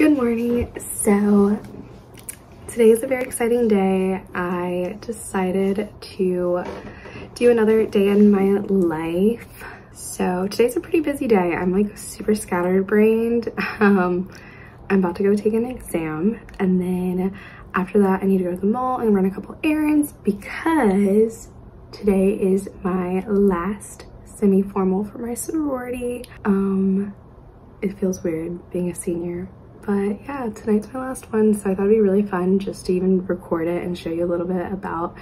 Good morning. So today is a very exciting day. I decided to do another day in my life. So today's a pretty busy day. I'm like super scattered brained. Um, I'm about to go take an exam and then after that I need to go to the mall and run a couple errands because today is my last semi-formal for my sorority. Um, it feels weird being a senior but yeah tonight's my last one so i thought it'd be really fun just to even record it and show you a little bit about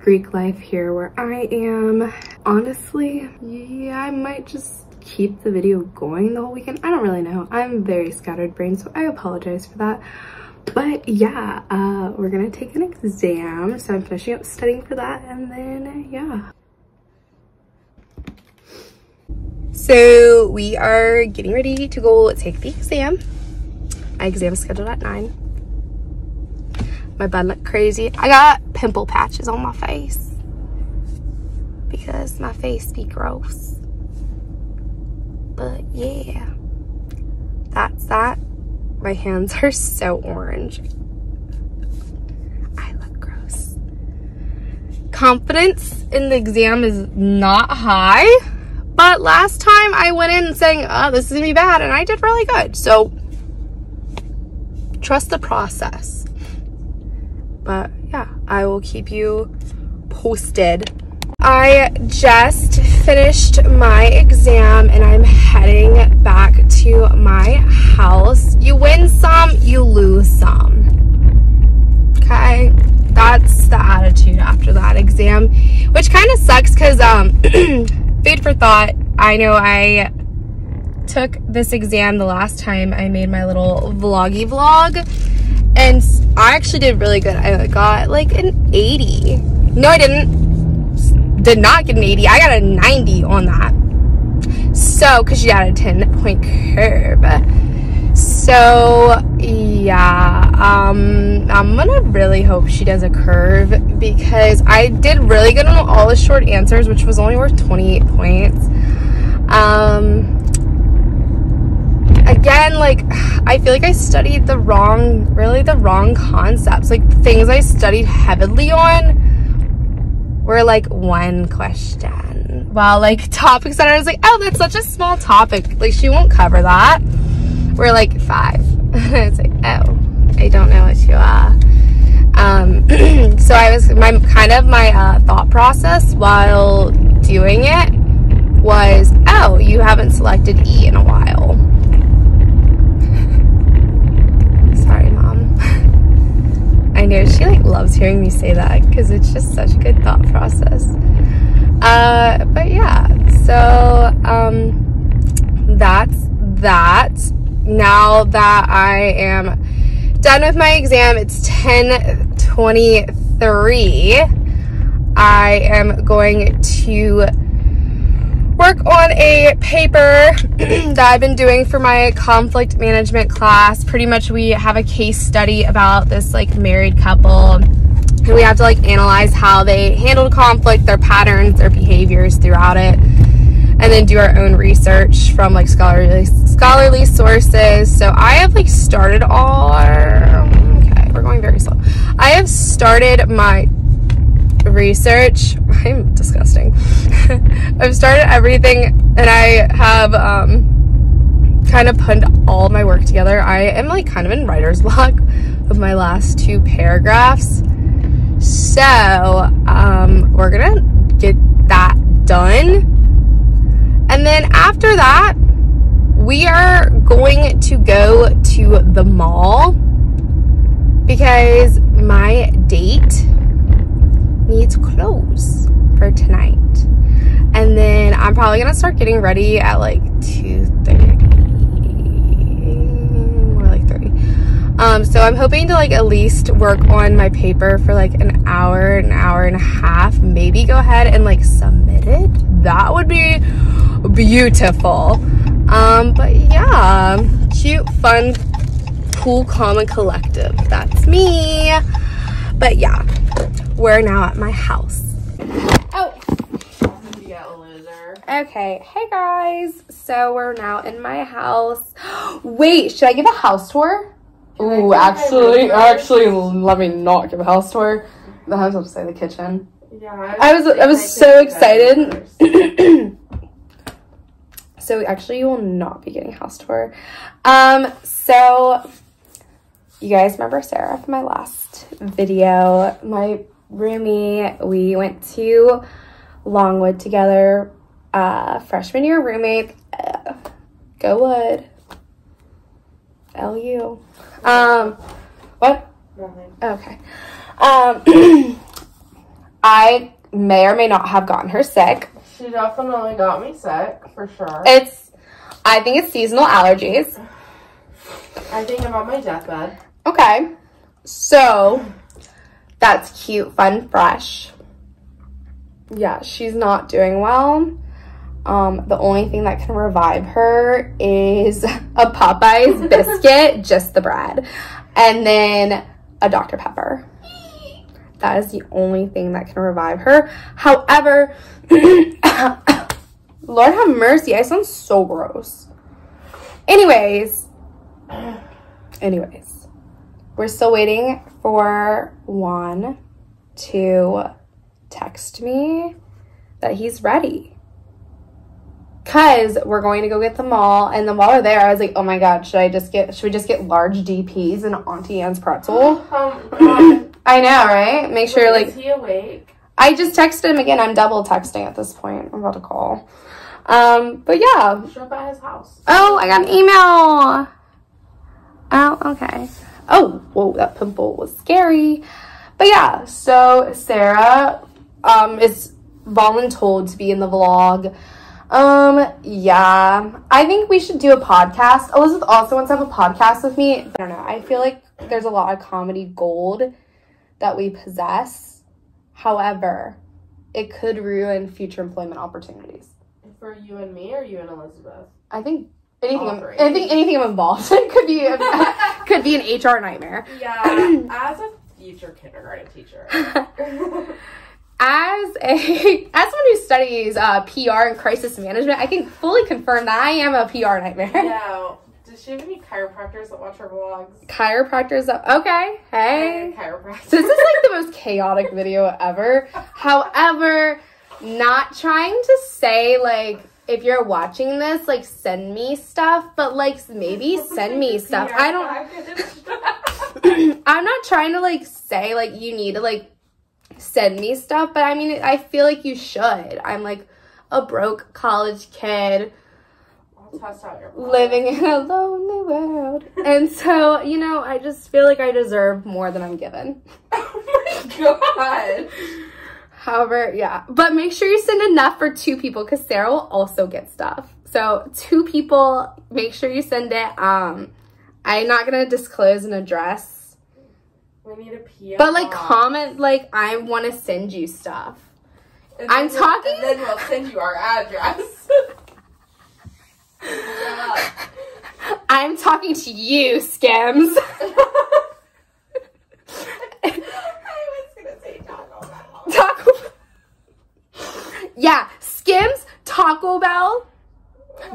greek life here where i am. Honestly yeah i might just keep the video going the whole weekend. I don't really know. I'm very scattered brain so i apologize for that. But yeah uh we're gonna take an exam so i'm finishing up studying for that and then yeah. So we are getting ready to go take the exam exam scheduled at 9. My bed looked crazy. I got pimple patches on my face because my face be gross. But yeah, that's that. My hands are so orange. I look gross. Confidence in the exam is not high, but last time I went in saying, oh, this is gonna be bad, and I did really good. So trust the process. But yeah, I will keep you posted. I just finished my exam and I'm heading back to my house. You win some, you lose some. Okay, that's the attitude after that exam, which kind of sucks because um, food for thought. I know I took this exam the last time I made my little vloggy vlog and I actually did really good. I got like an 80. No, I didn't. Did not get an 80. I got a 90 on that. So, because she had a 10 point curve. So, yeah, um, I'm gonna really hope she does a curve because I did really good on all the short answers, which was only worth 28 points. Um, again, like, I feel like I studied the wrong, really the wrong concepts. Like, things I studied heavily on were like one question. While like topics that I was like, oh, that's such a small topic. Like, she won't cover that. We're like five. it's like, oh, I don't know what you are. Um, so I was, my kind of my uh, thought process while doing it was, oh, you haven't selected E in a while she like loves hearing me say that because it's just such a good thought process. Uh, but yeah, so um, that's that. Now that I am done with my exam, it's 10:23. I am going to work on a paper that I've been doing for my conflict management class. Pretty much we have a case study about this like married couple and we have to like analyze how they handled conflict, their patterns, their behaviors throughout it and then do our own research from like scholarly scholarly sources. So I have like started all our, um, okay, we're going very slow. I have started my research. I'm disgusting. I've started everything and I have um, kind of put all my work together. I am like kind of in writer's block of my last two paragraphs. So um, we're gonna get that done. And then after that, we are going to go to the mall because my date needs clothes for tonight. And then I'm probably gonna start getting ready at like 2.30, more like 3. Um, so I'm hoping to like at least work on my paper for like an hour, an hour and a half, maybe go ahead and like submit it. That would be beautiful. Um, but yeah, cute, fun, cool, calm, and collective. That's me. But yeah, we're now at my house. Oh! Okay, hey guys. So we're now in my house. Wait, should I give a house tour? Ooh, actually, actually, let me not give a house tour. The house, I'll say the kitchen. Yeah. I was, I was so excited. so actually, you will not be getting a house tour. Um, so you guys remember Sarah from my last video? My roomie, we went to Longwood together. Uh, freshman year roommate. Uh, go Wood. LU. Um, what? Nothing. Okay. Um, I may or may not have gotten her sick. She definitely got me sick, for sure. It's, I think it's seasonal allergies. I think I'm on my deathbed. Okay. So, that's cute, fun, fresh. Yeah, she's not doing well. Um, the only thing that can revive her is a Popeyes biscuit, just the bread, and then a Dr. Pepper. That is the only thing that can revive her. However, Lord have mercy, I sound so gross. Anyways, anyways, we're still waiting for Juan to text me that he's ready. Cause we're going to go get the mall, and then while we're there, I was like, "Oh my god, should I just get? Should we just get large DPs and Auntie Anne's pretzel?" God. I know, right? Make sure, Wait, like, Is he awake? I just texted him again. I'm double texting at this point. I'm about to call. Um, but yeah. Show up at his house. Oh, I got an email. Oh, okay. Oh, whoa, that pimple was scary. But yeah, so Sarah um is voluntold to be in the vlog. Um, yeah. I think we should do a podcast. Elizabeth also wants to have a podcast with me. I don't know. I feel like there's a lot of comedy gold that we possess. However, it could ruin future employment opportunities. For you and me, or you and Elizabeth? I think anything. I'm. I think anything I'm involved in could be could be an HR nightmare. Yeah, as a future kindergarten teacher. As a as someone who studies uh, PR and crisis management, I can fully confirm that I am a PR nightmare. yeah. Does she have any chiropractors that watch her vlogs? Chiropractors. Okay. Hey. Chiropractors. This is like the most chaotic video ever. However, not trying to say like if you're watching this, like send me stuff, but like maybe send me stuff. I don't. I'm not trying to like say like you need to like send me stuff, but I mean I feel like you should. I'm like a broke college kid I'll test out your vlog. living in a lonely world. And so, you know, I just feel like I deserve more than I'm given. Oh my god. However, yeah. But make sure you send enough for two people because Sarah will also get stuff. So two people, make sure you send it. Um, I'm not gonna disclose an address. We need a PO. But like comment like I want to send you stuff. I'm we'll- talking- And then we'll send you our address. I'm talking to you, Skims. I was gonna say Taco Bell. Taco Yeah, Skims, Taco Bell,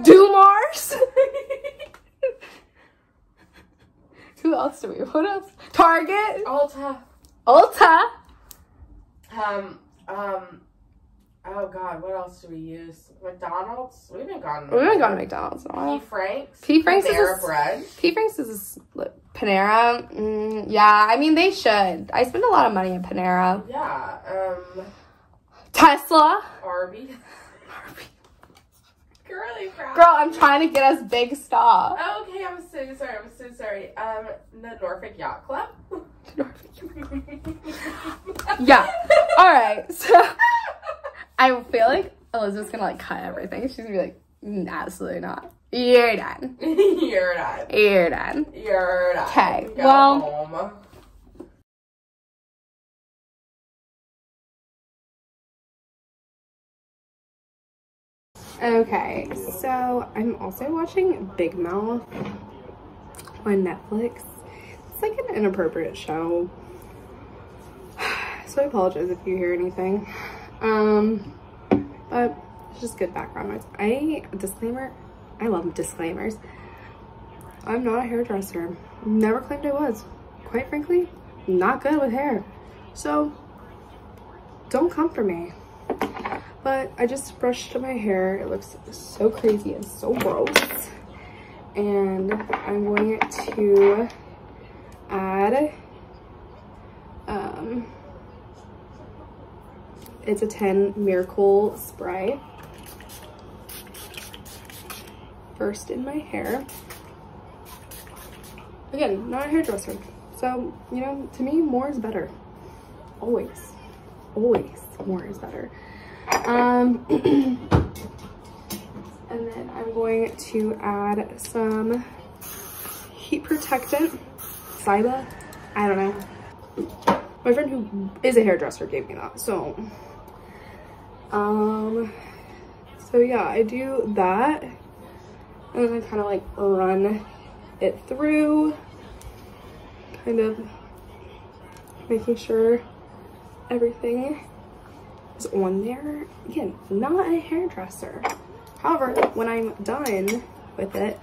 Dumars. Who else do we? What else? Target, Ulta. Ulta. Um, um, oh god, what else do we use? McDonald's? We haven't gone. We haven't gone to McDonald's in a P. while. Frank's. P. Frank's is Panera a- bread. P. Frank's is a, Panera. Mm, yeah, I mean they should. I spend a lot of money at Panera. Yeah. Um, Tesla. Arby's. Girl, I'm trying to get us big stuff. Okay, I'm so sorry. I'm so sorry. Um, the Norfolk Yacht Club. Yeah. All right. So I feel like Elizabeth's gonna like cut everything. She's gonna be like, "Mm, absolutely not. You're done. You're done. You're done. You're done. Okay. well- home. Okay, so I'm also watching Big Mouth on Netflix. It's like an inappropriate show. So I apologize if you hear anything. Um, but it's just good background noise. I, disclaimer, I love disclaimers. I'm not a hairdresser. Never claimed I was. Quite frankly, not good with hair. So, don't come for me. But I just brushed my hair. It looks so crazy and so gross. And I'm going to add, um, it's a 10 Miracle spray. First in my hair. Again, not a hairdresser. So, you know, to me, more is better. Always. Always more is better. Um, and then I'm going to add some heat protectant, Cyba, I don't know. My friend who is a hairdresser gave me that, so. Um, so yeah, I do that. And then I kind of like run it through, kind of making sure everything is on there. Again, not a hairdresser. However, when I'm done with it,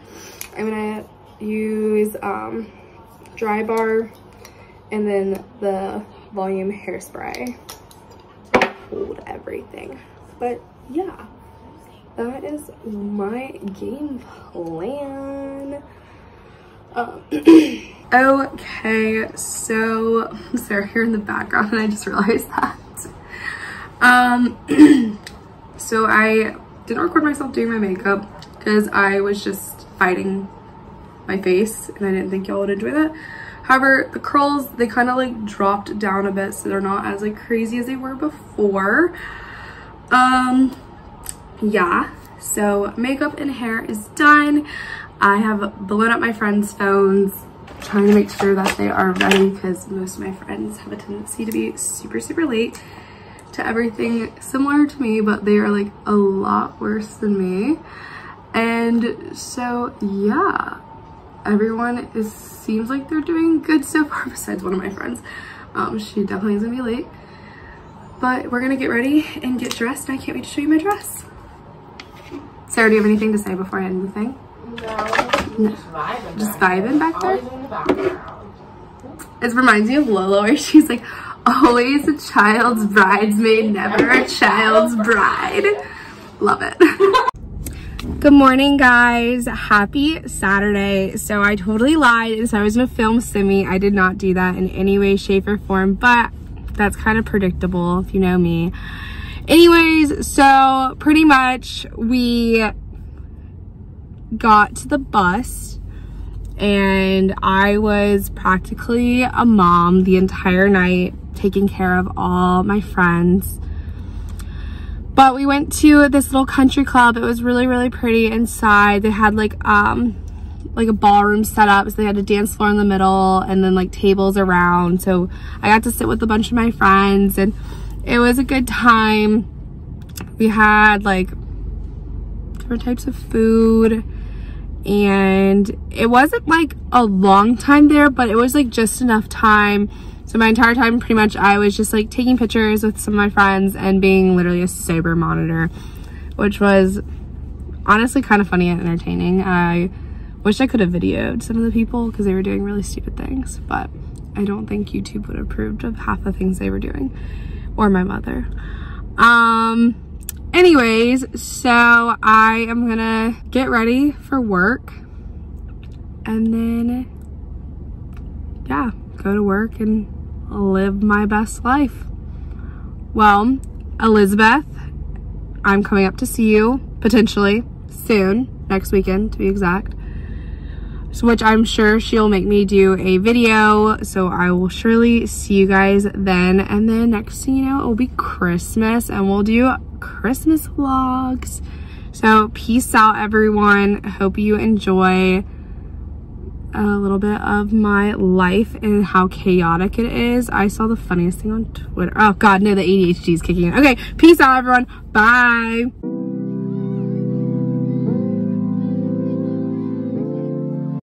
I'm gonna use um, Drybar and then the volume hairspray hold everything. But yeah, that is my game plan. Um, okay, so Sarah here in the background and I just realized that. Um, so I didn't record myself doing my makeup because I was just fighting my face and I didn't think y'all would enjoy that. However, the curls, they kind of like dropped down a bit so they're not as like crazy as they were before. Um, yeah, so makeup and hair is done. I have blown up my friends' phones trying to make sure that they are ready because most of my friends have a tendency to be super, super late to everything similar to me, but they are like a lot worse than me. And so, yeah, everyone is seems like they're doing good so far besides one of my friends. Um, she definitely is gonna be late. But we're gonna get ready and get dressed and I can't wait to show you my dress. Sarah, do you have anything to say before I end the thing? No, just vibing. Just back vibing back there? The. It reminds me of Lolo where she's like, always a child's bridesmaid, never a child's bride. Love it. Good morning, guys. Happy Saturday. So I totally lied and said I was gonna film semi. I did not do that in any way, shape, or form, but that's kind of predictable if you know me. Anyways, so pretty much we got to the bus and I was practically a mom the entire night, taking care of all my friends. But we went to this little country club. It was really, really pretty inside. They had like, um, like a ballroom set up. So they had a dance floor in the middle and then like tables around. So I got to sit with a bunch of my friends and it was a good time. We had like different types of food and it wasn't like a long time there, but it was like just enough time so my entire time, pretty much, I was just like taking pictures with some of my friends and being literally a sober monitor, which was honestly kind of funny and entertaining. I wish I could have videoed some of the people because they were doing really stupid things, but I don't think YouTube would have approved of half the things they were doing or my mother. Um, anyways, so I am gonna get ready for work and then, yeah, go to work and live my best life. Well, Elizabeth, I'm coming up to see you potentially soon, next weekend to be exact. Which I'm sure she'll make me do a video. So I will surely see you guys then. And then next thing you know, it will be Christmas and we'll do Christmas vlogs. So peace out everyone. Hope you enjoy a little bit of my life and how chaotic it is. I saw the funniest thing on Twitter. Oh God, no, the ADHD is kicking in. Okay, peace out everyone. Bye.